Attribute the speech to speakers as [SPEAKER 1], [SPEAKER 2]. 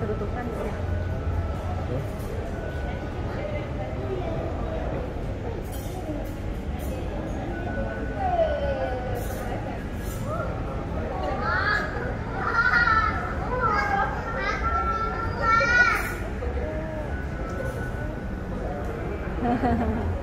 [SPEAKER 1] ketutupan ya.
[SPEAKER 2] 呵呵呵。